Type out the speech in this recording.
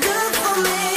good for me.